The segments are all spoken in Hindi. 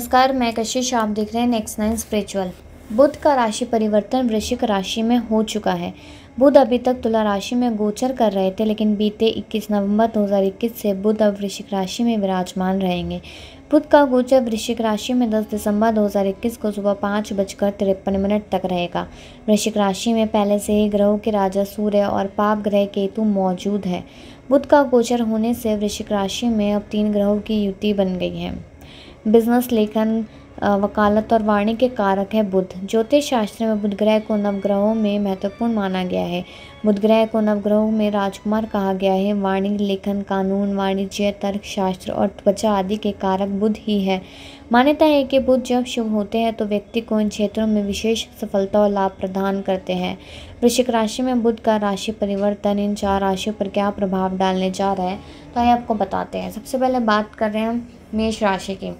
नमस्कार, मैं कशिश। आप देख रहे हैं नेक्स्ट नाइन स्पिरिचुअल बुध का राशि परिवर्तन वृश्चिक राशि में हो चुका है। बुध अभी तक तुला राशि में गोचर कर रहे थे, लेकिन बीते 21 नवंबर 2021 से बुध अब वृश्चिक राशि में विराजमान रहेंगे। बुध का गोचर वृश्चिक राशि में 10 दिसंबर 2021 को सुबह पाँच बजकर तिरपन मिनट तक रहेगा। वृश्चिक राशि में पहले से ही ग्रहों के राजा, सूर्य और पाप ग्रह केतु मौजूद है। बुध का गोचर होने से वृश्चिक राशि में अब तीन ग्रहों की युति बन गई है। बिज़नेस लेखन वकालत और वाणी के कारक है बुध ज्योतिष शास्त्र में बुध ग्रह को नवग्रहों में महत्वपूर्ण माना गया है। बुध ग्रह को नवग्रहों में राजकुमार कहा गया है। वाणी, लेखन, कानून, वाणिज्य तर्क शास्त्र और त्वचा आदि के कारक बुध ही है। मान्यता है कि बुध जब शुभ होते हैं तो व्यक्ति को इन क्षेत्रों में विशेष सफलता और लाभ प्रदान करते हैं। वृश्चिक राशि में बुध का राशि परिवर्तन, इन चार राशियों पर क्या प्रभाव डालने जा रहा है तो आइए आपको बताते हैं। सबसे पहले बात कर रहे हैं हम मेष राशि की।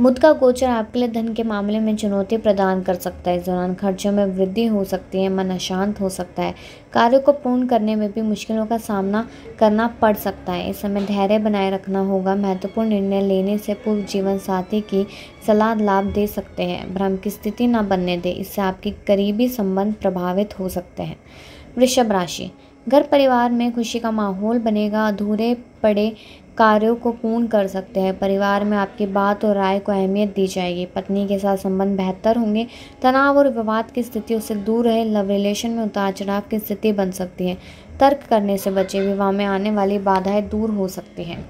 बुध का गोचर आपके लिए धन के मामले में चुनौती प्रदान कर सकता है। इस दौरान खर्चों में वृद्धि हो सकती है, मन अशांत हो सकता है। कार्यों को पूर्ण करने में भी मुश्किलों का सामना करना पड़ सकता है। इस समय धैर्य बनाए रखना होगा। महत्वपूर्ण निर्णय लेने से पूर्व जीवन साथी की सलाह, लाभ दे सकते हैं। भ्रम की स्थिति न बनने दे। इससे आपके करीबी संबंध प्रभावित हो सकते हैं। वृषभ राशि। घर परिवार में खुशी का माहौल बनेगा। अधूरे पड़े कार्यों को पूर्ण कर सकते हैं। परिवार में आपकी बात और राय को अहमियत दी जाएगी। पत्नी के साथ संबंध बेहतर होंगे। तनाव और विवाद की स्थितियों से दूर रहे। लव रिलेशन में उतार चढ़ाव की स्थिति बन सकती है। तर्क करने से बचे। विवाह में आने वाली बाधाएँ दूर हो सकती हैं।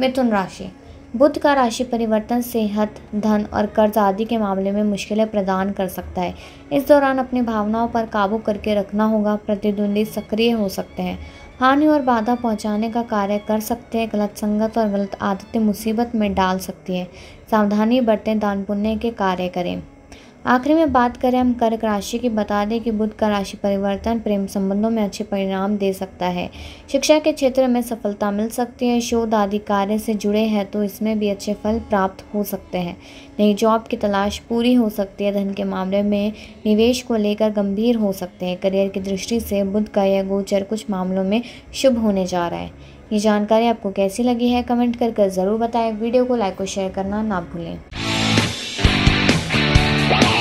मिथुन राशि। बुध का राशि परिवर्तन, सेहत, धन और कर्ज आदि के मामले में मुश्किलें प्रदान कर सकता है। इस दौरान अपनी भावनाओं पर काबू करके रखना होगा। प्रतिद्वंदी सक्रिय हो सकते हैं। हानि और बाधा पहुँचाने का कार्य कर सकते हैं, गलत संगत और गलत आदतें मुसीबत में डाल सकती है। सावधानी बरतें, दान पुण्य के कार्य करें। आखिरी में बात करें, हम कर्क राशि की, बता दें कि बुध का राशि परिवर्तन प्रेम संबंधों में अच्छे परिणाम दे सकता है। शिक्षा के क्षेत्र में सफलता मिल सकती है, शोध आदि कार्य से जुड़े हैं तो इसमें भी अच्छे फल प्राप्त हो सकते हैं। नई जॉब की तलाश पूरी हो सकती है, धन के मामले में निवेश को लेकर गंभीर हो सकते हैं। करियर की दृष्टि से बुध का यह गोचर कुछ मामलों में शुभ होने जा रहा है। ये जानकारी आपको कैसी लगी है, कमेंट कर ज़रूर बताएँ। वीडियो को लाइक और शेयर करना ना भूलें। Bye.